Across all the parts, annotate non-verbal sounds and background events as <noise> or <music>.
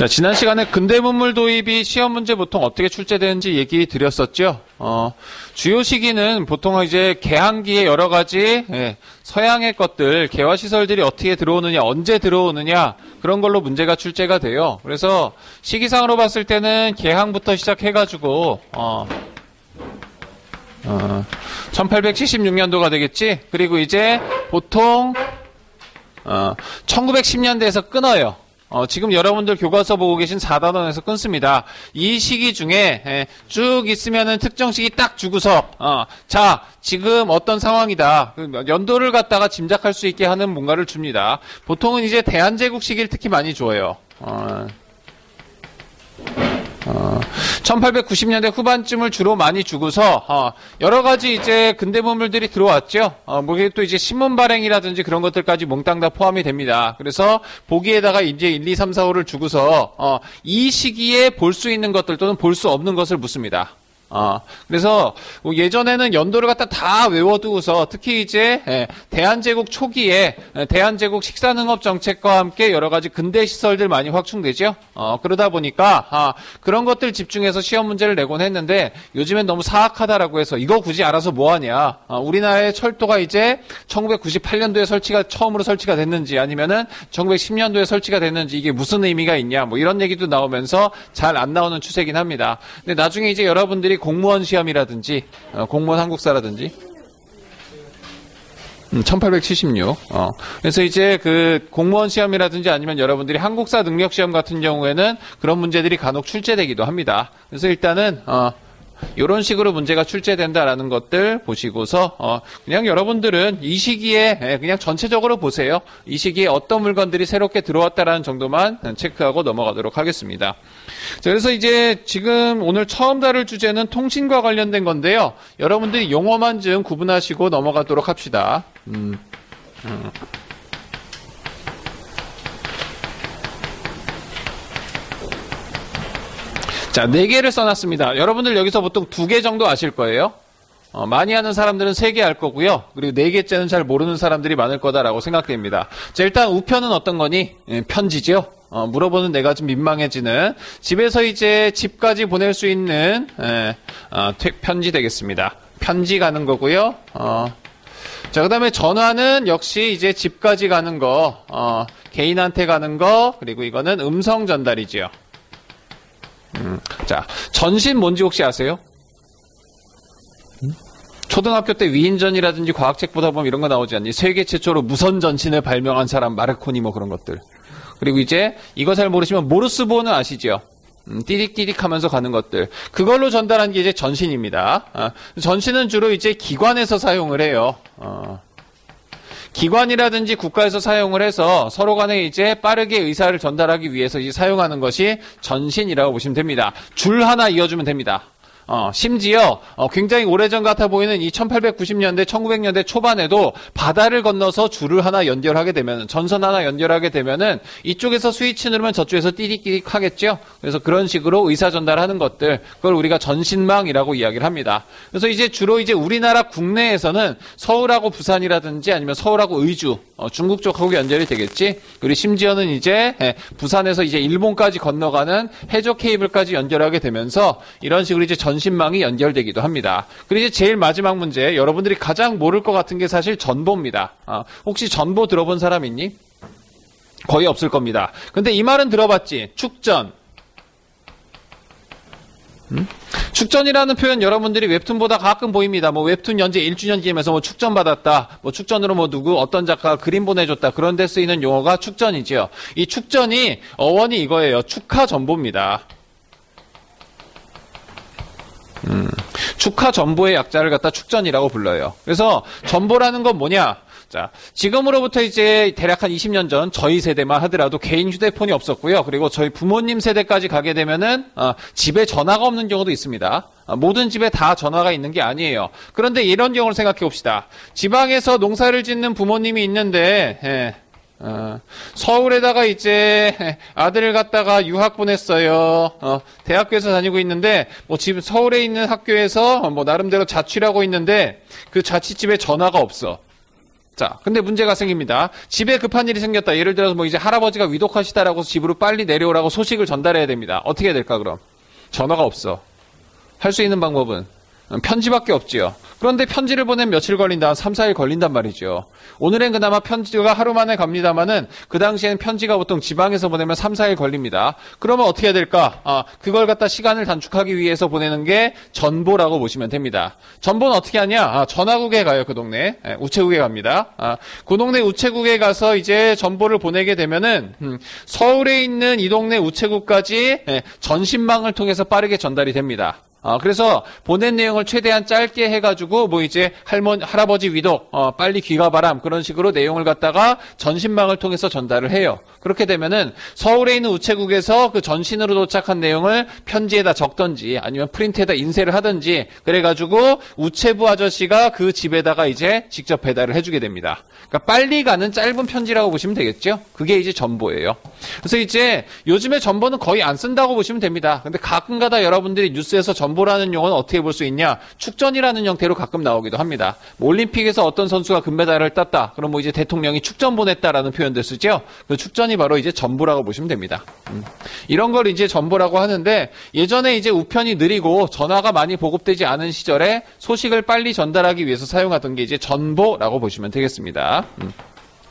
자, 지난 시간에 근대문물 도입이 시험 문제 보통 어떻게 출제되는지 얘기 드렸었죠. 어, 주요 시기는 보통 이제 개항기에 여러 가지 예, 서양의 것들, 개화 시설들이 어떻게 들어오느냐, 언제 들어오느냐 그런 걸로 문제가 출제가 돼요. 그래서 시기상으로 봤을 때는 개항부터 시작해가지고 어, 어, 1876년도가 되겠지. 그리고 이제 보통 어, 1910년대에서 끊어요. 어, 지금 여러분들 교과서 보고 계신 4단원에서 끊습니다. 이 시기 중에 예, 쭉 있으면은 특정 시기 딱 주고서 어, 자 지금 어떤 상황이다 그 연도를 갖다가 짐작할 수 있게 하는 뭔가를 줍니다. 보통은 이제 대한제국 시기를 특히 많이 줘요. 어, 어, 1890년대 후반쯤을 주로 많이 주고서 어, 여러 가지 이제 근대 문물들이 들어왔죠. 어, 뭐 이게 또 이제 신문 발행이라든지 그런 것들까지 몽땅 다 포함이 됩니다. 그래서 보기에다가 이제 1, 2, 3, 4, 5를 주고서 어, 이 시기에 볼 수 있는 것들 또는 볼 수 없는 것을 묻습니다. 어, 그래서 뭐 예전에는 연도를 갖다 다 외워두고서 특히 이제 예, 대한제국 초기에 예, 대한제국 식사능업 정책과 함께 여러 가지 근대 시설들 많이 확충되죠. 어, 그러다 보니까 아, 그런 것들 집중해서 시험 문제를 내곤 했는데 요즘엔 너무 사악하다라고 해서 이거 굳이 알아서 뭐하냐. 어, 우리나라의 철도가 이제 1998년도에 설치가 처음으로 설치가 됐는지 아니면은 1910년도에 설치가 됐는지 이게 무슨 의미가 있냐. 뭐 이런 얘기도 나오면서 잘 안 나오는 추세긴 합니다. 근데 나중에 이제 여러분들이 공무원 시험이라든지 어, 공무원 한국사라든지 음, 1876. 어. 그래서 이제 그 공무원 시험이라든지 아니면 여러분들이 한국사 능력 시험 같은 경우에는 그런 문제들이 간혹 출제되기도 합니다. 그래서 일단은 어, 이런 식으로 문제가 출제된다라는 것들 보시고서 어, 그냥 여러분들은 이 시기에 예, 그냥 전체적으로 보세요. 이 시기에 어떤 물건들이 새롭게 들어왔다라는 정도만 체크하고 넘어가도록 하겠습니다. 자, 그래서 이제 지금 오늘 처음 다룰 주제는 통신과 관련된 건데요. 여러분들이 용어만 좀 구분하시고 넘어가도록 합시다. 음, 음. 자, 네 개를 써놨습니다. 여러분들 여기서 보통 두 개 정도 아실 거예요. 어, 많이 하는 사람들은 세개알 거고요. 그리고 네 개째는 잘 모르는 사람들이 많을 거다라고 생각됩니다. 자, 일단 우편은 어떤 거니? 예, 편지죠. 어, 물어보는 내가 좀 민망해지는 집에서 이제 집까지 보낼 수 있는 예, 어, 편지 되겠습니다. 편지 가는 거고요. 어, 자, 그 다음에 전화는 역시 이제 집까지 가는 거, 어, 개인한테 가는 거, 그리고 이거는 음성 전달이지요. 음, 자, 전신 뭔지 혹시 아세요? 음? 초등학교 때 위인전이라든지 과학책 보다 보면 이런 거 나오지 않니? 세계 최초로 무선 전신을 발명한 사람 마르코니 뭐 그런 것들. 그리고 이제 이거 잘 모르시면 모르스보는 아시죠? 음, 띠릭띠릭 하면서 가는 것들. 그걸로 전달하는 게 이제 전신입니다. 어, 전신은 주로 이제 기관에서 사용을 해요. 어. 기관이라든지 국가에서 사용을 해서 서로 간에 이제 빠르게 의사를 전달하기 위해서 이제 사용하는 것이 전신이라고 보시면 됩니다. 줄 하나 이어주면 됩니다. 어, 심지어 어, 굉장히 오래전 같아 보이는 이 1890년대, 1900년대 초반에도 바다를 건너서 줄을 하나 연결하게 되면 전선 하나 연결하게 되면은 이쪽에서 스위치 누르면 저쪽에서 띠릭띠릭 하겠죠. 그래서 그런 식으로 의사 전달하는 것들 그걸 우리가 전신망이라고 이야기를 합니다. 그래서 이제 주로 이제 우리나라 국내에서는 서울하고 부산이라든지 아니면 서울하고 의주 어, 중국 쪽하고 연결이 되겠지. 그리고 심지어는 이제 예, 부산에서 이제 일본까지 건너가는 해저 케이블까지 연결하게 되면서 이런 식으로 이제 전 전신망이 연결되기도 합니다. 그리고 이제 제일 마지막 문제, 여러분들이 가장 모를 것 같은 게 사실 전보입니다. 아, 혹시 전보 들어본 사람 있니? 거의 없을 겁니다. 근데 이 말은 들어봤지? 축전. 음? 축전이라는 표현 여러분들이 웹툰보다 가끔 보입니다. 뭐 웹툰 연재 1주년 기념해서 뭐 축전 받았다. 뭐 축전으로 뭐 누구 어떤 작가가 그림 보내줬다. 그런 데 쓰이는 용어가 축전이지요. 이 축전이 어원이 이거예요. 축하 전보입니다. 음, 축하 전보의 약자를 갖다 축전이라고 불러요. 그래서 전보라는 건 뭐냐? 자, 지금으로부터 이제 대략 한 20년 전 저희 세대만 하더라도 개인 휴대폰이 없었고요. 그리고 저희 부모님 세대까지 가게 되면은 어, 집에 전화가 없는 경우도 있습니다. 어, 모든 집에 다 전화가 있는 게 아니에요. 그런데 이런 경우를 생각해 봅시다. 지방에서 농사를 짓는 부모님이 있는데 예, 어, 서울에다가 이제 아들을 갖다가 유학 보냈어요. 어, 대학교에서 다니고 있는데 뭐 지금 서울에 있는 학교에서 뭐 나름대로 자취를 하고 있는데 그 자취집에 전화가 없어. 자, 근데 문제가 생깁니다. 집에 급한 일이 생겼다. 예를 들어서 뭐 이제 할아버지가 위독하시다라고 집으로 빨리 내려오라고 소식을 전달해야 됩니다. 어떻게 해야 될까, 그럼? 전화가 없어. 할 수 있는 방법은 편지밖에 없지요. 그런데 편지를 보낸 며칠 걸린다, 한 3, 4일 걸린단 말이죠. 오늘은 그나마 편지가 하루 만에 갑니다만은 그 당시에는 편지가 보통 지방에서 보내면 3, 4일 걸립니다. 그러면 어떻게 해야 될까? 아, 그걸 갖다 시간을 단축하기 위해서 보내는 게 전보라고 보시면 됩니다. 전보는 어떻게 하냐? 아, 전화국에 가요, 그 동네. 예, 우체국에 갑니다. 아, 그 동네 우체국에 가서 이제 전보를 보내게 되면은 음, 서울에 있는 이 동네 우체국까지 예, 전신망을 통해서 빠르게 전달이 됩니다. 어, 그래서 보낸 내용을 최대한 짧게 해가지고 뭐 이제 할머니 할아버지 위도 어, 빨리 귀가 바람 그런 식으로 내용을 갖다가 전신망을 통해서 전달을 해요. 그렇게 되면은 서울에 있는 우체국에서 그 전신으로 도착한 내용을 편지에다 적던지 아니면 프린트에다 인쇄를 하든지 그래가지고 우체부 아저씨가 그 집에다가 이제 직접 배달을 해주게 됩니다. 그러니까 빨리 가는 짧은 편지라고 보시면 되겠죠. 그게 이제 전보예요. 그래서 이제 요즘에 전보는 거의 안 쓴다고 보시면 됩니다. 근데 가끔가다 여러분들이 뉴스에서 전 전보라는 용어는 어떻게 볼 수 있냐? 축전이라는 형태로 가끔 나오기도 합니다. 뭐 올림픽에서 어떤 선수가 금메달을 땄다. 그럼 뭐 이제 대통령이 축전 보냈다라는 표현들 쓰죠. 그 축전이 바로 이제 전보라고 보시면 됩니다. 음. 이런 걸 이제 전보라고 하는데 예전에 이제 우편이 느리고 전화가 많이 보급되지 않은 시절에 소식을 빨리 전달하기 위해서 사용하던 게 이제 전보라고 보시면 되겠습니다. 음.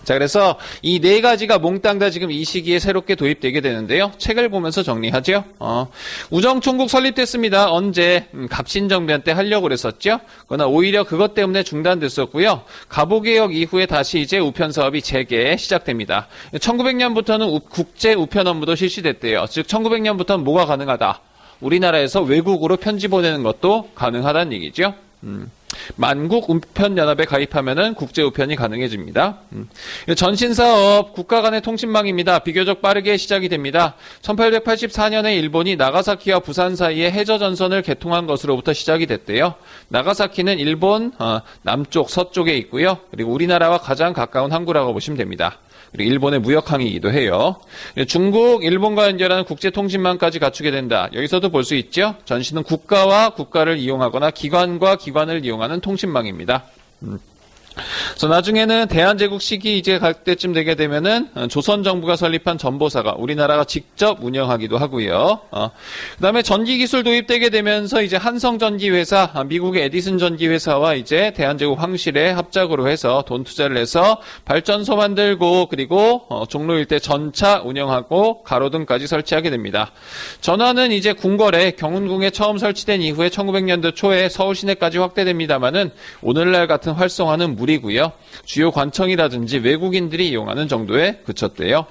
자, 그래서 이 네 가지가 몽땅 다 지금 이 시기에 새롭게 도입되게 되는데요. 책을 보면서 정리하죠. 어, 우정총국 설립됐습니다. 언제? 음, 갑신정변 때 하려고 그랬었죠. 그러나 오히려 그것 때문에 중단됐었고요. 가보개혁 이후에 다시 이제 우편 사업이 재개 시작됩니다. 1900년부터는 국제 우편 업무도 실시됐대요. 즉 1900년부터는 뭐가 가능하다? 우리나라에서 외국으로 편지 보내는 것도 가능하다는 얘기죠. 음. 만국 우편 연합에 가입하면 국제 우편이 가능해집니다. 음. 전신 사업 국가 간의 통신망입니다. 비교적 빠르게 시작이 됩니다. 1884년에 일본이 나가사키와 부산 사이에 해저 전선을 개통한 것으로부터 시작이 됐대요. 나가사키는 일본 어, 남쪽 서쪽에 있고요. 그리고 우리나라와 가장 가까운 항구라고 보시면 됩니다. 그리고 일본의 무역항이기도 해요. 중국, 일본과 연결하는 국제통신망까지 갖추게 된다. 여기서도 볼 수 있죠. 전시는 국가와 국가를 이용하거나 기관과 기관을 이용하는 통신망입니다. 음. 그래서 나중에는 대한제국 시기 이제 갈 때쯤 되게 되면은 어, 조선 정부가 설립한 전보사가 우리나라가 직접 운영하기도 하고요. 어. 그다음에 전기 기술 도입되게 되면서 이제 한성 전기 회사, 아, 미국의 에디슨 전기 회사와 이제 대한제국 황실에 합작으로 해서 돈 투자를 해서 발전소 만들고 그리고 어, 종로 일대 전차 운영하고 가로등까지 설치하게 됩니다. 전화는 이제 궁궐에 경운궁에 처음 설치된 이후에 1900년도 초에 서울 시내까지 확대됩니다만은 오늘날 같은 활성화는 무리 무리고요. 주요 관청이라든지 외국인들이 이용하는 정도에 그쳤대요.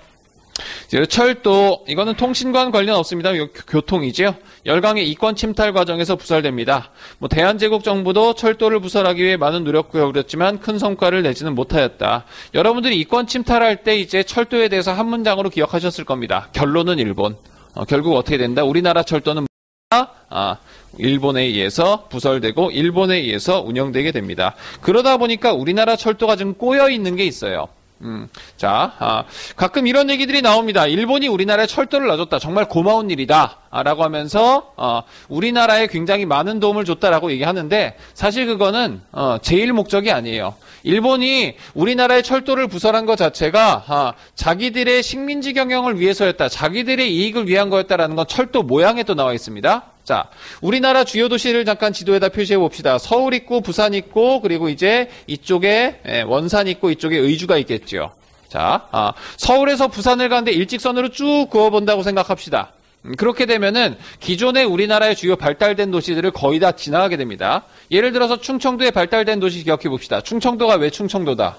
철도 이거는 통신관 관련 없습니다. 교통이죠. 열강의 이권 침탈 과정에서 부설됩니다. 뭐 대한제국 정부도 철도를 부설하기 위해 많은 노력을 기울였지만 큰 성과를 내지는 못하였다. 여러분들이 이권 침탈할 때 이제 철도에 대해서 한 문장으로 기억하셨을 겁니다. 결론은 일본. 어, 결국 어떻게 된다? 우리나라 철도는 아, 일본에 의해서 부설되고 일본에 의해서 운영되게 됩니다. 그러다 보니까 우리나라 철도가 좀 꼬여 있는 게 있어요. 음, 자, 아, 가끔 이런 얘기들이 나옵니다. 일본이 우리나라에 철도를 놔줬다. 정말 고마운 일이다. 아, 라고 하면서, 어, 우리나라에 굉장히 많은 도움을 줬다라고 얘기하는데, 사실 그거는, 어, 제일 목적이 아니에요. 일본이 우리나라의 철도를 부설한 것 자체가, 아, 자기들의 식민지 경영을 위해서였다. 자기들의 이익을 위한 거였다라는 건 철도 모양에 또 나와 있습니다. 자, 우리나라 주요 도시를 잠깐 지도에다 표시해 봅시다. 서울 있고 부산 있고 그리고 이제 이쪽에 예, 원산 있고 이쪽에 의주가 있겠죠. 자, 아, 서울에서 부산을 가는데 일직선으로 쭉 그어본다고 생각합시다. 음, 그렇게 되면은 기존의 우리나라의 주요 발달된 도시들을 거의 다 지나가게 됩니다. 예를 들어서 충청도에 발달된 도시 기억해 봅시다. 충청도가 왜 충청도다?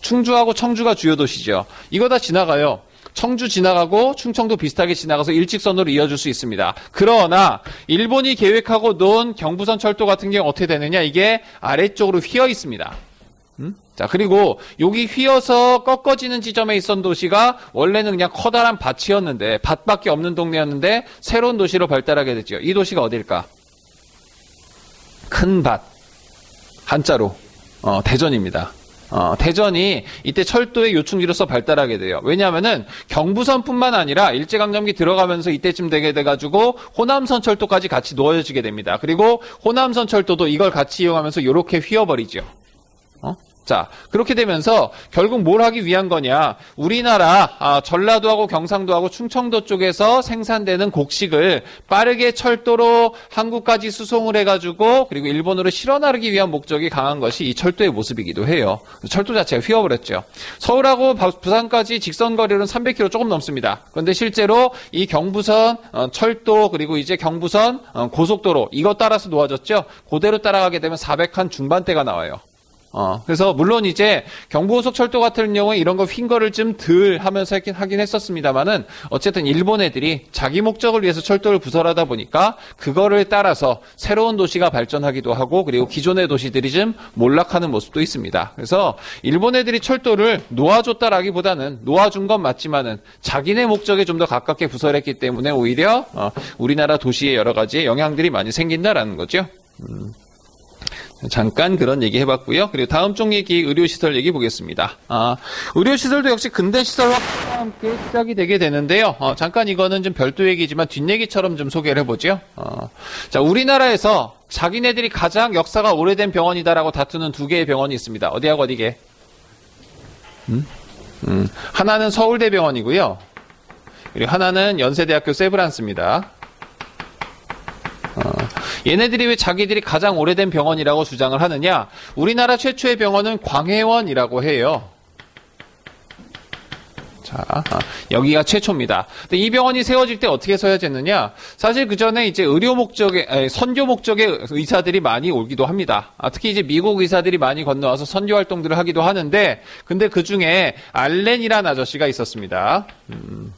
충주하고 청주가 주요 도시죠. 이거 다 지나가요. 청주 지나가고 충청도 비슷하게 지나가서 일직선으로 이어질 수 있습니다. 그러나 일본이 계획하고 놓은 경부선 철도 같은 경우 어떻게 되느냐 이게 아래쪽으로 휘어 있습니다. 음? 자 그리고 여기 휘어서 꺾어지는 지점에 있던 도시가 원래는 그냥 커다란 밭이었는데 밭밖에 없는 동네였는데 새로운 도시로 발달하게 됐죠. 이 도시가 어딜까? 큰 밭. 한자로 어, 대전입니다. 어, 대전이 이때 철도의 요충지로서 발달하게 돼요. 왜냐하면은 경부선뿐만 아니라 일제강점기 들어가면서 이때쯤 되게 돼가지고 호남선 철도까지 같이 놓여지게 됩니다. 그리고 호남선 철도도 이걸 같이 이용하면서 이렇게 휘어버리죠. 어? 자, 그렇게 되면서 결국 뭘 하기 위한 거냐. 우리나라 아, 전라도하고 경상도하고 충청도 쪽에서 생산되는 곡식을 빠르게 철도로 한국까지 수송을 해가지고 그리고 일본으로 실어 나르기 위한 목적이 강한 것이 이 철도의 모습이기도 해요. 철도 자체가 휘어버렸죠. 서울하고 부산까지 직선 거리는 300km 조금 넘습니다. 그런데 실제로 이 경부선 어, 철도 그리고 이제 경부선 어, 고속도로 이것 따라서 놓아졌죠. 그대로 따라가게 되면 400 한 중반대가 나와요. 어, 그래서 물론 이제 경부고속 철도 같은 경우에 이런 거 휜 거를 좀 덜 하면서 하긴, 하긴 했었습니다만은 어쨌든 일본 애들이 자기 목적을 위해서 철도를 부설하다 보니까 그거를 따라서 새로운 도시가 발전하기도 하고 그리고 기존의 도시들이 좀 몰락하는 모습도 있습니다. 그래서 일본 애들이 철도를 놓아줬다라기보다는 놓아준 건 맞지만은 자기네 목적에 좀 더 가깝게 부설했기 때문에 오히려 어, 우리나라 도시에 여러 가지 영향들이 많이 생긴다라는 거죠. 음. 잠깐 그런 얘기 해봤고요. 그리고 다음 쪽 얘기 의료시설 얘기 보겠습니다. 아, 의료시설도 역시 근대시설과 함께 시작이 되게 되는데요. 어, 잠깐 이거는 좀 별도 얘기지만 뒷얘기처럼 좀 소개를 해보죠. 어, 자, 우리나라에서 자기네들이 가장 역사가 오래된 병원이다라고 다투는 두 개의 병원이 있습니다. 어디하고 어디게? 음? 음, 하나는 서울대병원이고요. 그리고 하나는 연세대학교 세브란스입니다. 어, 얘네들이 왜 자기들이 가장 오래된 병원이라고 주장을 하느냐? 우리나라 최초의 병원은 광해원이라고 해요. 자, 아, 여기가 최초입니다. 근데 이 병원이 세워질 때 어떻게 서야됐느냐? 사실 그 전에 이제 의료 목적의 선교 목적의 의사들이 많이 오기도 합니다. 아, 특히 이제 미국 의사들이 많이 건너와서 선교 활동들을 하기도 하는데, 근데 그 중에 알렌이라는 아저씨가 있었습니다. 음.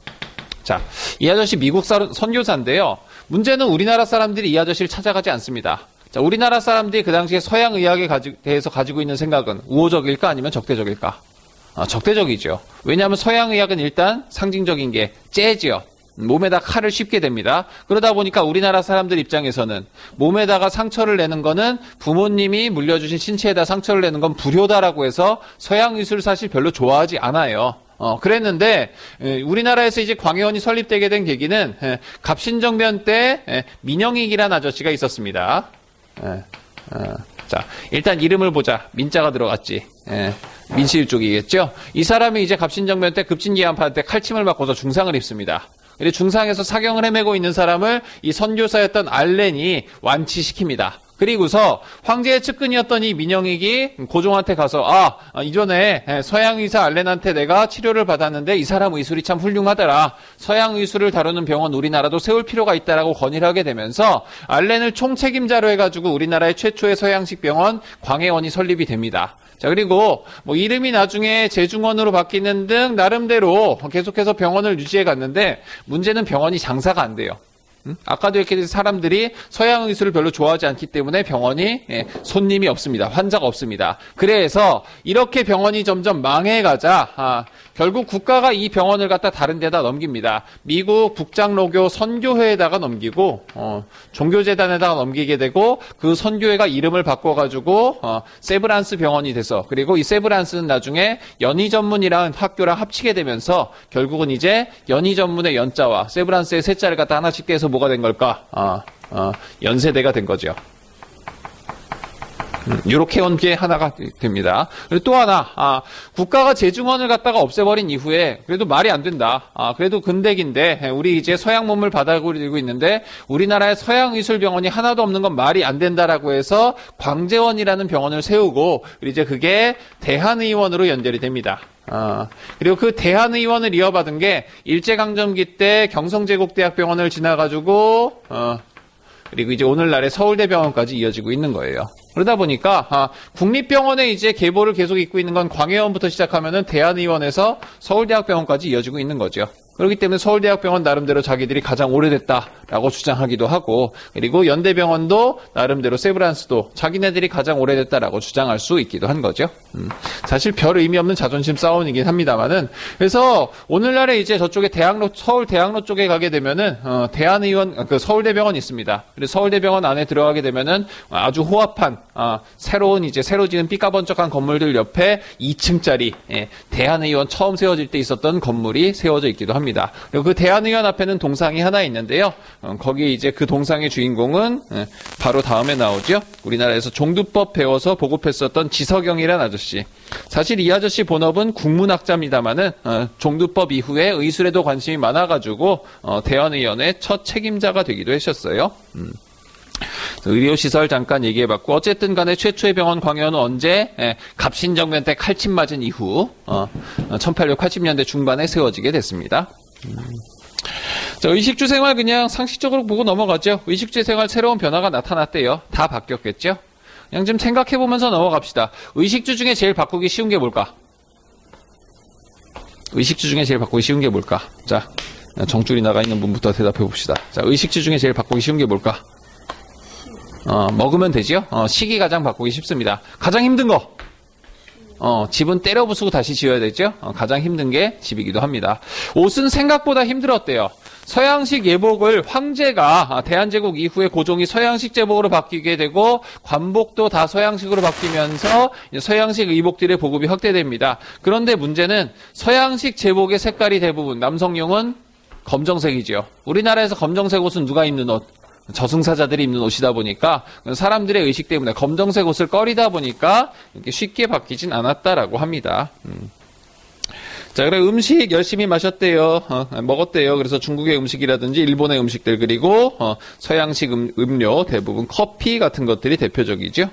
자, 이 아저씨 미국 선교사인데요. 문제는 우리나라 사람들이 이 아저씨를 찾아가지 않습니다. 자, 우리나라 사람들이 그 당시에 서양 의학에 가지, 대해서 가지고 있는 생각은 우호적일까 아니면 적대적일까? 아, 적대적이죠. 왜냐하면 서양 의학은 일단 상징적인 게 재즈요. 몸에다 칼을 쉽게 댑니다. 그러다 보니까 우리나라 사람들 입장에서는 몸에다가 상처를 내는 거는 부모님이 물려주신 신체에다 상처를 내는 건 불효다라고 해서 서양 의술을 사실 별로 좋아하지 않아요. 어, 그랬는데 우리나라에서 이제 광해원이 설립되게 된 계기는 갑신정변 때 민영익이라는 아저씨가 있었습니다. 어, 자, 일단 이름을 보자. 민자가 들어갔지. 민실 쪽이겠죠. 이 사람이 이제 갑신정변 때 급진기한파한테 칼침을 맞고서 중상을 입습니다. 중상에서 사경을 헤매고 있는 사람을 이 선교사였던 알렌이 완치시킵니다. 그리고서 황제의 측근이었던 이 민영익이 고종한테 가서 아, 아 이전에 서양 의사 알렌한테 내가 치료를 받았는데 이 사람 의술이 참 훌륭하더라. 서양 의술을 다루는 병원 우리나라도 세울 필요가 있다라고 건의를 하게 되면서 알렌을 총책임자로 해가지고 우리나라의 최초의 서양식 병원 광해원이 설립이 됩니다. 자, 그리고 뭐 이름이 나중에 재중원으로 바뀌는 등 나름대로 계속해서 병원을 유지해 갔는데 문제는 병원이 장사가 안 돼요. 아까도 이렇게 사람들이 서양 의술을 별로 좋아하지 않기 때문에 병원이 예, 손님이 없습니다. 환자가 없습니다. 그래서 이렇게 병원이 점점 망해가자 아, 결국 국가가 이 병원을 갖다 다른 데다 넘깁니다. 미국 북장로교 선교회에다가 넘기고 어, 종교재단에다가 넘기게 되고 그 선교회가 이름을 바꿔가지고 어, 세브란스 병원이 돼서 그리고 이 세브란스는 나중에 연희 전문이라는 학교랑 합치게 되면서 결국은 이제 연희 전문의 연자와 세브란스의 세자를 갖다 하나씩 떼서 뭐가 된 걸까? 아, 아, 연세대가 된 거죠. 이렇게 온 게 하나가 됩니다. 그리고 또 하나, 아, 국가가 재중원을 갖다가 없애버린 이후에 그래도 말이 안 된다. 아, 그래도 근대기인데 우리 이제 서양 몸을 받아들이고 있는데 우리나라에 서양 의술 병원이 하나도 없는 건 말이 안 된다라고 해서 광재원이라는 병원을 세우고 이제 그게 대한의원으로 연결이 됩니다. 아, 그리고 그 대한의원을 이어받은 게 일제강점기 때 경성제국대학병원을 지나가지고 어, 그리고 이제 오늘날의 서울대병원까지 이어지고 있는 거예요. 그러다 보니까 아, 국립병원에 이제 계보를 계속 잇고 있는 건 광해원부터 시작하면은 대한의원에서 서울대학병원까지 이어지고 있는 거죠. 그렇기 때문에 서울대학병원 나름대로 자기들이 가장 오래됐다라고 주장하기도 하고 그리고 연대병원도 나름대로 세브란스도 자기네들이 가장 오래됐다라고 주장할 수 있기도 한 거죠. 음, 사실 별 의미 없는 자존심 싸움이긴 합니다만은 그래서 오늘날에 이제 저쪽에 대학로 서울 대학로 쪽에 가게 되면은 어, 대한의원 그 서울대병원 있습니다. 그리고 서울대병원 안에 들어가게 되면은 아주 호합한 어, 새로운 이제 새로 지은 삐까번쩍한 건물들 옆에 2층짜리 예, 대한의원 처음 세워질 때 있었던 건물이 세워져 있기도 합니다. 합니다. 그리고 그 대한의원 앞에는 동상이 하나 있는데요. 어, 거기 이제 그 동상의 주인공은 예, 바로 다음에 나오죠. 우리나라에서 종두법 배워서 보급했었던 지석영이란 아저씨. 사실 이 아저씨 본업은 국문학자입니다만은 어, 종두법 이후에 의술에도 관심이 많아가지고 어, 대한의원의 첫 책임자가 되기도 하셨어요. 음. 의료시설 잠깐 얘기해봤고 어쨌든 간에 최초의 병원 광연은 언제 예, 갑신정변 때 칼침 맞은 이후 어, 1880년대 중반에 세워지게 됐습니다. 음. 자, 의식주 생활 그냥 상식적으로 보고 넘어가죠. 의식주 생활 새로운 변화가 나타났대요. 다 바뀌었겠죠? 그냥 좀 생각해보면서 넘어갑시다. 의식주 중에 제일 바꾸기 쉬운 게 뭘까? 의식주 중에 제일 바꾸기 쉬운 게 뭘까? 자, 정줄이 나가 있는 분부터 대답해 봅시다. 자, 의식주 중에 제일 바꾸기 쉬운 게 뭘까? 어, 먹으면 되죠. 어, 식이 가장 바꾸기 쉽습니다. 가장 힘든 거. 어, 집은 때려 부수고 다시 지어야 되죠. 어, 가장 힘든 게 집이기도 합니다. 옷은 생각보다 힘들었대요. 서양식 예복을 황제가 아, 대한제국 이후에 고종이 서양식 제복으로 바뀌게 되고 관복도 다 서양식으로 바뀌면서 서양식 의복들의 보급이 확대됩니다. 그런데 문제는 서양식 제복의 색깔이 대부분 남성용은 검정색이죠. 우리나라에서 검정색 옷은 누가 입는 옷? 저승사자들이 입는 옷이다 보니까 사람들의 의식 때문에 검정색 옷을 꺼리다 보니까 이렇게 쉽게 바뀌진 않았다라고 합니다. 음. 자, 그래 음식 열심히 마셨대요. 어, 먹었대요. 그래서 중국의 음식이라든지 일본의 음식들 그리고 어, 서양식 음, 음료 대부분 커피 같은 것들이 대표적이죠.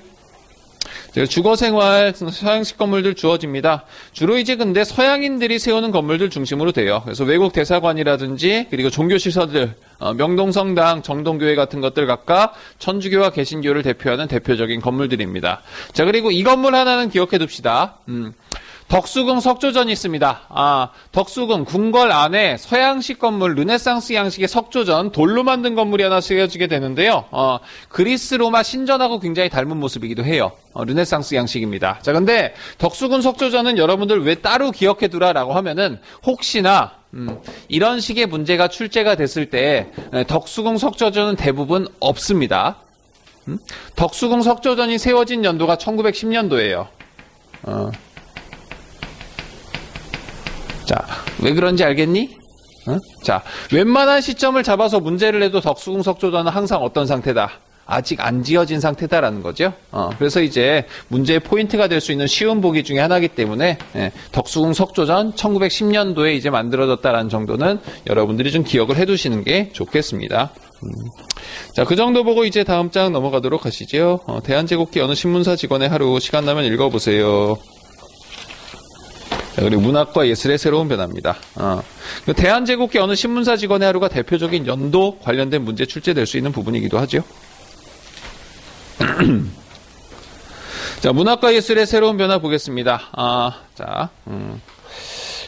주거 생활 서양식 건물들 주어집니다. 주로 이제 근데 서양인들이 세우는 건물들 중심으로 돼요. 그래서 외국 대사관이라든지 그리고 종교 시설들 어, 명동성당, 정동교회 같은 것들 각각 천주교와 개신교를 대표하는 대표적인 건물들입니다. 자 그리고 이 건물 하나는 기억해 둡시다. 음. 덕수궁 석조전이 있습니다. 아, 덕수궁 궁궐 안에 서양식 건물 르네상스 양식의 석조전 돌로 만든 건물이 하나 세워지게 되는데요. 어, 그리스 로마 신전하고 굉장히 닮은 모습이기도 해요. 어, 르네상스 양식입니다. 자, 근데 덕수궁 석조전은 여러분들 왜 따로 기억해 두라라고 하면은 혹시나 음, 이런 식의 문제가 출제가 됐을 때 덕수궁 석조전은 대부분 없습니다. 음? 덕수궁 석조전이 세워진 연도가 1910년도예요. 어. 자, 왜 그런지 알겠니? 어? 자, 웬만한 시점을 잡아서 문제를 내도 덕수궁석조전은 항상 어떤 상태다? 아직 안 지어진 상태다라는 거죠. 어, 그래서 이제 문제의 포인트가 될 수 있는 쉬운 보기 중에 하나이기 때문에 예, 덕수궁 석조전 1910년도에 이제 만들어졌다라는 정도는 여러분들이 좀 기억을 해두시는 게 좋겠습니다. 음. 자, 그 정도 보고 이제 다음 장 넘어가도록 하시죠. 어, 대한제국기 어느 신문사 직원의 하루 시간 나면 읽어보세요. 그리고 문학과 예술의 새로운 변화입니다. 어. 그 대한제국기 어느 신문사 직원의 하루가 대표적인 연도 관련된 문제 출제될 수 있는 부분이기도 하죠. <clears throat> 자, 문학과 예술의 새로운 변화 보겠습니다. 아, 자, 음.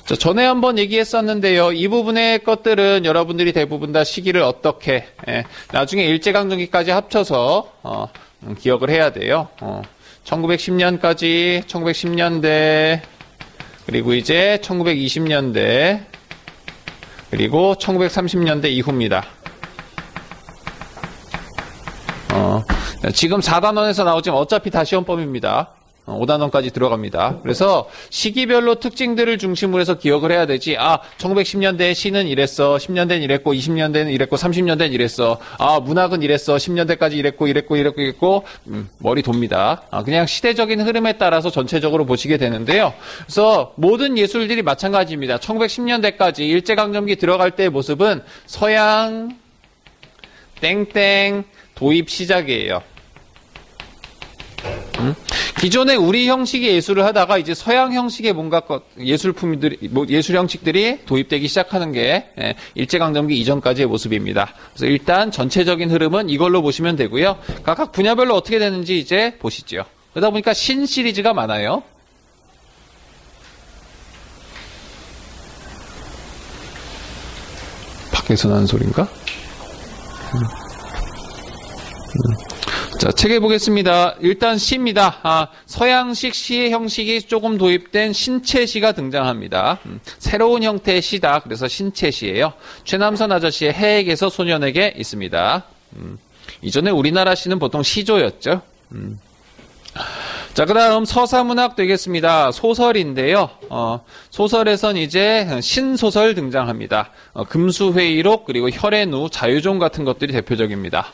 자, 전에 한번 얘기했었는데요. 이 부분의 것들은 여러분들이 대부분 다 시기를 어떻게, 예, 나중에 일제강점기까지 합쳐서, 어, 음, 기억을 해야 돼요. 어, 1910년까지, 1910년대, 그리고 이제 1920년대 그리고 1930년대 이후입니다. 어, 지금 4단원에서 나오지만 어차피 다 시험법입니다. 5단원까지 어, 들어갑니다. 그래서 시기별로 특징들을 중심으로 해서 기억을 해야 되지. 아, 1910년대 시는 이랬어. 10년대는 이랬고, 20년대는 이랬고, 30년대는 이랬어. 아, 문학은 이랬어. 10년대까지 이랬고, 이랬고, 이랬고, 이랬고. 음, 머리 돕니다. 아, 그냥 시대적인 흐름에 따라서 전체적으로 보시게 되는데요. 그래서 모든 예술들이 마찬가지입니다. 1910년대까지 일제 강점기 들어갈 때의 모습은 서양, 땡땡, 도입 시작이에요. 음? 기존에 우리 형식의 예술을 하다가 이제 서양 형식의 뭔가 예술품들이 뭐 예술 형식들이 도입되기 시작하는 게 예, 일제강점기 이전까지의 모습입니다. 그래서 일단 전체적인 흐름은 이걸로 보시면 되고요. 각각 분야별로 어떻게 되는지 이제 보시죠. 그러다 보니까 신 시리즈가 많아요. 밖에서 나는 소린가? 음. 음. 자, 책에 보겠습니다. 일단 시입니다. 아, 서양식 시의 형식이 조금 도입된 신체시가 등장합니다. 음, 새로운 형태의 시다. 그래서 신체시예요. 최남선 아저씨의 해에게서 소년에게 있습니다. 음, 이전에 우리나라 시는 보통 시조였죠. 음. 자, 그 다음 서사문학 되겠습니다. 소설인데요. 어, 소설에선 이제 신소설 등장합니다. 어, 금수회의록, 그리고 혈의 누, 자유종 같은 것들이 대표적입니다.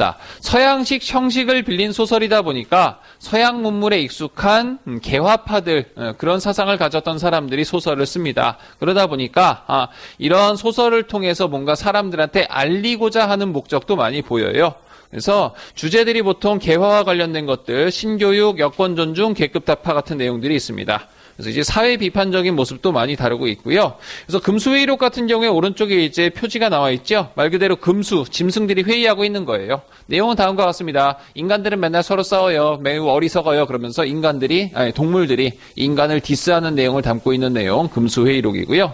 자, 서양식 형식을 빌린 소설이다 보니까 서양 문물에 익숙한 음, 개화파들 어, 그런 사상을 가졌던 사람들이 소설을 씁니다. 그러다 보니까 아, 이런 소설을 통해서 뭔가 사람들한테 알리고자 하는 목적도 많이 보여요. 그래서 주제들이 보통 개화와 관련된 것들, 신교육, 여권 존중, 계급 타파 같은 내용들이 있습니다. 그래서 이제 사회 비판적인 모습도 많이 다루고 있고요. 그래서 금수회의록 같은 경우에 오른쪽에 이제 표지가 나와 있죠. 말 그대로 금수, 짐승들이 회의하고 있는 거예요. 내용은 다음과 같습니다. 인간들은 맨날 서로 싸워요. 매우 어리석어요. 그러면서 인간들이, 아니, 동물들이 인간을 디스하는 내용을 담고 있는 내용, 금수회의록이고요.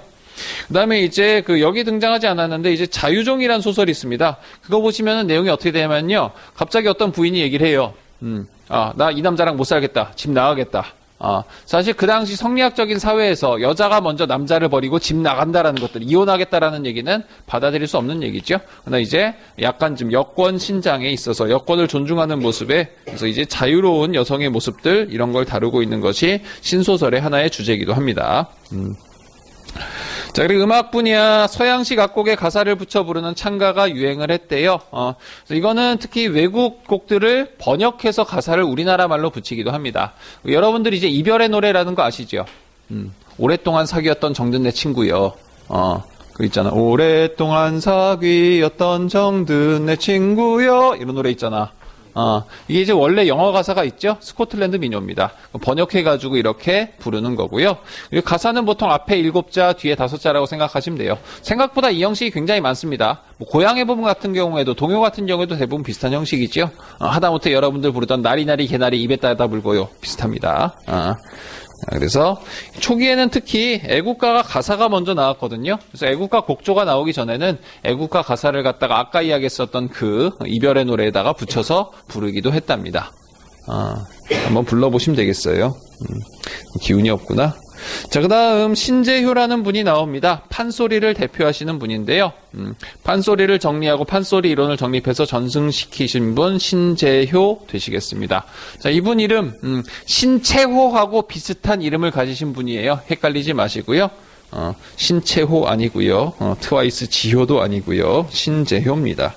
그 다음에 이제 그 여기 등장하지 않았는데 이제 자유종이라는 소설이 있습니다. 그거 보시면 내용이 어떻게 되냐면요. 갑자기 어떤 부인이 얘기를 해요. 음, 아, 나 이 남자랑 못 살겠다. 집 나가겠다. 아, 사실 그 당시 성리학적인 사회에서 여자가 먼저 남자를 버리고 집 나간다라는 것들, 이혼하겠다라는 얘기는 받아들일 수 없는 얘기죠. 그러나 이제 약간 좀 여권 신장에 있어서 여권을 존중하는 모습에 그래서 이제 자유로운 여성의 모습들 이런 걸 다루고 있는 것이 신소설의 하나의 주제이기도 합니다. 음. 자, 그리고 음악 분야 서양식 악곡에 가사를 붙여 부르는 창가가 유행을 했대요. 어, 이거는 특히 외국 곡들을 번역해서 가사를 우리나라 말로 붙이기도 합니다. 여러분들 이제 이별의 노래라는 거 아시죠? 음, 오랫동안 사귀었던 정든 내 친구요. 어, 그 있잖아. 오랫동안 사귀었던 정든 내 친구요. 이런 노래 있잖아. 어, 이게 이제 원래 영어 가사가 있죠? 스코틀랜드 민요입니다. 번역해가지고 이렇게 부르는 거고요. 가사는 보통 앞에 일곱 자, 뒤에 다섯 자라고 생각하시면 돼요. 생각보다 이 형식이 굉장히 많습니다. 뭐 고향의 부분 같은 경우에도, 동요 같은 경우에도 대부분 비슷한 형식이죠. 어, 하다못해 여러분들 부르던 나리나리 개나리 입에 따다 불고요. 비슷합니다. 어. 그래서 초기에는 특히 애국가가 가사가 먼저 나왔거든요. 그래서 애국가 곡조가 나오기 전에는 애국가 가사를 갖다가 아까 이야기했었던 그 이별의 노래에다가 붙여서 부르기도 했답니다. 아, 한번 불러보시면 되겠어요. 음, 기운이 없구나. 자, 그 다음 신재효라는 분이 나옵니다. 판소리를 대표하시는 분인데요. 음, 판소리를 정리하고 판소리 이론을 정립해서 전승시키신 분 신재효 되시겠습니다. 자, 이분 이름 음, 신채호하고 비슷한 이름을 가지신 분이에요. 헷갈리지 마시고요. 어, 신채호 아니고요. 어, 트와이스 지효도 아니고요. 신재효입니다.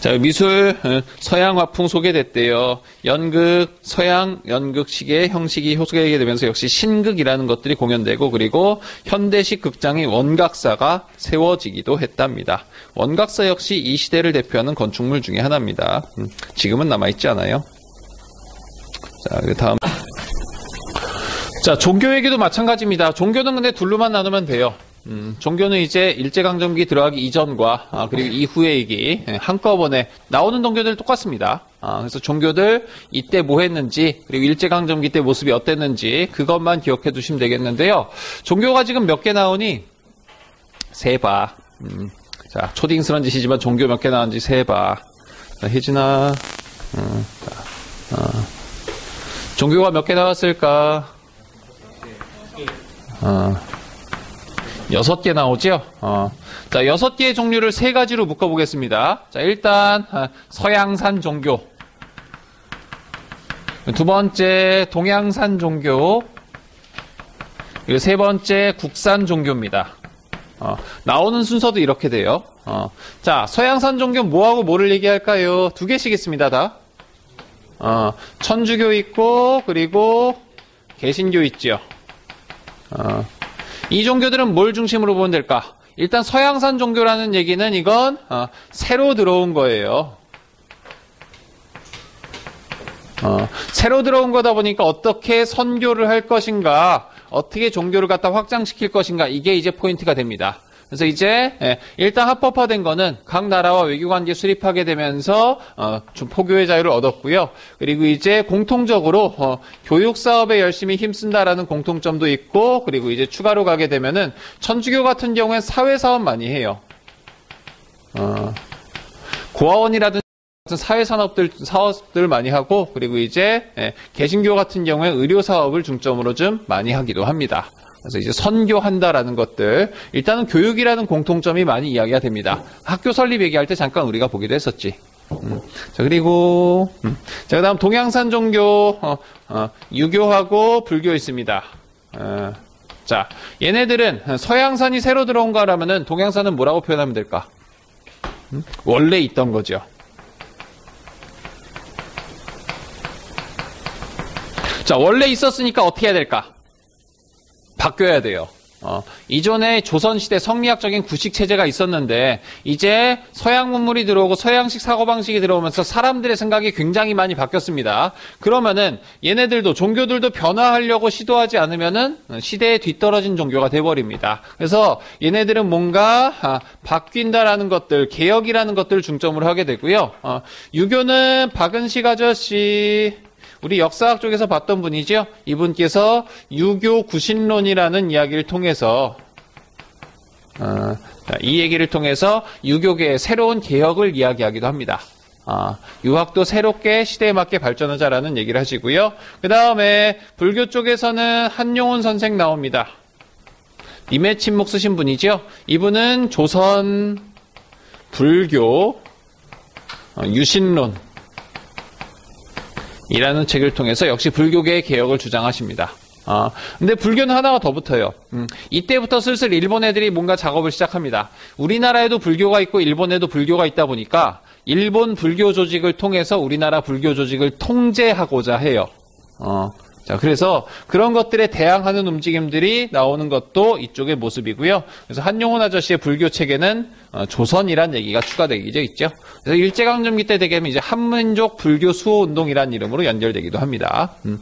자, 미술 어, 서양 화풍 소개됐대요. 연극 서양 연극식의 형식이 소개되게 되면서 역시 신극이라는 것들이 공연되고 그리고 현대식 극장의 원각사가 세워지기도 했답니다. 원각사 역시 이 시대를 대표하는 건축물 중의 하나입니다. 음, 지금은 남아 있지 않아요. 자, 그 다음. 자, 종교 얘기도 마찬가지입니다. 종교는 근데 둘로만 나누면 돼요. 음, 종교는 이제 일제강점기 들어가기 이전과 아, 그리고 이후의 얘기 예, 한꺼번에 나오는 동교들 똑같습니다. 아, 그래서 종교들 이때 뭐 했는지 그리고 일제강점기 때 모습이 어땠는지 그것만 기억해 두시면 되겠는데요. 종교가 지금 몇 개 나오니 세봐. 음, 자 초딩스런 짓이지만 종교 몇 개 나왔는지 세봐. 자, 혜진아. 음, 자, 어. 종교가 몇 개 나왔을까? 어. 여섯 개 나오죠? 어. 자, 여섯 개의 종류를 세 가지로 묶어보겠습니다. 자, 일단, 아, 서양산 종교. 두 번째, 동양산 종교. 그리고 세 번째, 국산 종교입니다. 어, 나오는 순서도 이렇게 돼요. 어, 자, 서양산 종교 뭐하고 뭐를 얘기할까요? 두 개씩 있습니다, 다. 어, 천주교 있고, 그리고 개신교 있죠. 어, 이 종교들은 뭘 중심으로 보면 될까? 일단 서양산 종교라는 얘기는 이건 어, 새로 들어온 거예요. 어, 새로 들어온 거다 보니까 어떻게 선교를 할 것인가, 어떻게 종교를 갖다 확장시킬 것인가, 이게 이제 포인트가 됩니다. 그래서 이제 예, 일단 합법화된 거는 각 나라와 외교관계 수립하게 되면서 어, 좀 포교의 자유를 얻었고요. 그리고 이제 공통적으로 어, 교육 사업에 열심히 힘쓴다라는 공통점도 있고 그리고 이제 추가로 가게 되면은 천주교 같은 경우엔 사회 사업 많이 해요. 어, 고아원이라든지 같은 사회 산업들 사업들 많이 하고 그리고 이제 예, 개신교 같은 경우에 의료 사업을 중점으로 좀 많이 하기도 합니다. 그래서 이제 선교한다라는 것들 일단은 교육이라는 공통점이 많이 이야기가 됩니다. 학교 설립 얘기할 때 잠깐 우리가 보기도 했었지. 음, 자 그리고 음, 자 그다음 동양산 종교 어, 어, 유교하고 불교 있습니다. 어, 자 얘네들은 서양산이 새로 들어온 거라면은 동양산은 뭐라고 표현하면 될까? 음? 원래 있던 거죠. 자 원래 있었으니까 어떻게 해야 될까? 바뀌어야 돼요. 어, 이전에 조선시대 성리학적인 구식 체제가 있었는데 이제 서양 문물이 들어오고 서양식 사고방식이 들어오면서 사람들의 생각이 굉장히 많이 바뀌었습니다. 그러면은 얘네들도 종교들도 변화하려고 시도하지 않으면은 시대에 뒤떨어진 종교가 돼버립니다. 그래서 얘네들은 뭔가 아, 바뀐다라는 것들, 개혁이라는 것들을 중점으로 하게 되고요. 어, 유교는 박은식 아저씨 우리 역사학 쪽에서 봤던 분이죠. 이분께서 유교 구신론이라는 이야기를 통해서 어, 이 얘기를 통해서 유교계의 새로운 개혁을 이야기하기도 합니다. 어, 유학도 새롭게 시대에 맞게 발전하자라는 얘기를 하시고요. 그 다음에 불교 쪽에서는 한용운 선생 나옵니다. 님의 침묵 쓰신 분이죠. 이분은 조선 불교 어, 유신론 이라는 책을 통해서 역시 불교계의 개혁을 주장하십니다. 어, 근데 불교는 하나가 더 붙어요. 음, 이때부터 슬슬 일본 애들이 뭔가 작업을 시작합니다. 우리나라에도 불교가 있고 일본에도 불교가 있다 보니까 일본 불교 조직을 통해서 우리나라 불교 조직을 통제하고자 해요. 어, 자, 그래서 그런 것들에 대항하는 움직임들이 나오는 것도 이쪽의 모습이고요. 그래서 한용운 아저씨의 불교 체계는 어, 조선이란 얘기가 추가되기도 있죠. 그래서 일제강점기 때 되게 되면 이제 한민족 불교 수호 운동이란 이름으로 연결되기도 합니다. 음.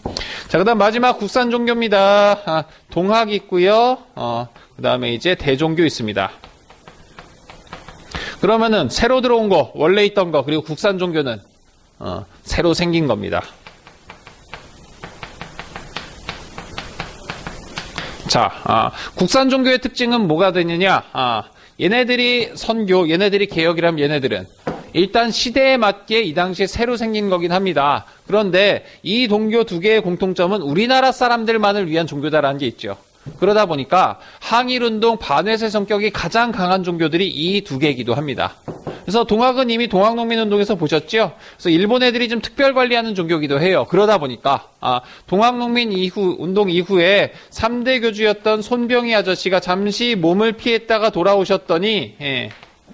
자, 그다음 마지막 국산 종교입니다. 아, 동학 있고요. 어, 그다음에 이제 대종교 있습니다. 그러면은 새로 들어온 거, 원래 있던 거, 그리고 국산 종교는 어, 새로 생긴 겁니다. 자, 아, 국산 종교의 특징은 뭐가 되느냐? 아, 얘네들이 선교, 얘네들이 개혁이라면 얘네들은 일단 시대에 맞게 이 당시에 새로 생긴 거긴 합니다. 그런데 이 종교 두 개의 공통점은 우리나라 사람들만을 위한 종교다라는 게 있죠. 그러다 보니까 항일운동 반회세 성격이 가장 강한 종교들이 이 두 개이기도 합니다. 그래서 동학은 이미 동학농민운동에서 보셨죠? 그래서 일본 애들이 좀 특별 관리하는 종교기도 해요. 그러다 보니까 아, 동학농민 이후 운동 이후에 3대 교주였던 손병희 아저씨가 잠시 몸을 피했다가 돌아오셨더니 예,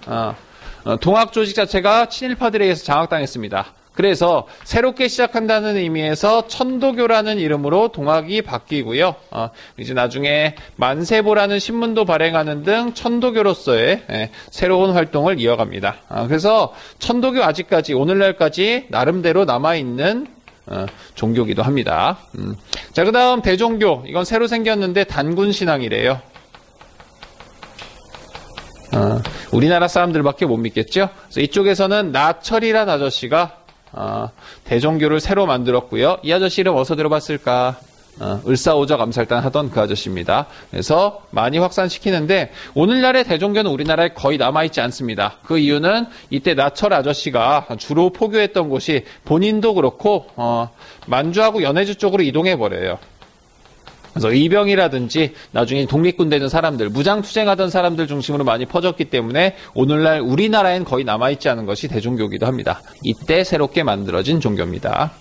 어, 어, 동학 조직 자체가 친일파들에 의해서 장악당했습니다. 그래서 새롭게 시작한다는 의미에서 천도교라는 이름으로 동학이 바뀌고요. 어, 이제 나중에 만세보라는 신문도 발행하는 등 천도교로서의 예, 새로운 활동을 이어갑니다. 어, 그래서 천도교 아직까지 오늘날까지 나름대로 남아 있는 어, 종교기도 합니다. 음. 자, 그 다음 대종교. 이건 새로 생겼는데 단군 신앙이래요. 어, 우리나라 사람들밖에 못 믿겠죠? 그래서 이쪽에서는 나철이란 아저씨가 어, 대종교를 새로 만들었고요. 이 아저씨 이름 어디서 들어봤을까? 어, 을사오적 암살단 하던 그 아저씨입니다. 그래서 많이 확산시키는데 오늘날의 대종교는 우리나라에 거의 남아있지 않습니다. 그 이유는 이때 나철 아저씨가 주로 포교했던 곳이 본인도 그렇고 어, 만주하고 연해주 쪽으로 이동해 버려요. 그래서 의병이라든지 나중에 독립군 되는 사람들, 무장투쟁하던 사람들 중심으로 많이 퍼졌기 때문에 오늘날 우리나라엔 거의 남아있지 않은 것이 대종교기도 합니다. 이때 새롭게 만들어진 종교입니다.